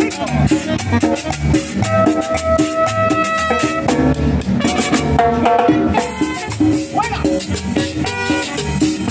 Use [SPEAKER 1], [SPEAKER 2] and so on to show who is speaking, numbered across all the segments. [SPEAKER 1] Rico!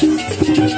[SPEAKER 1] Thank you.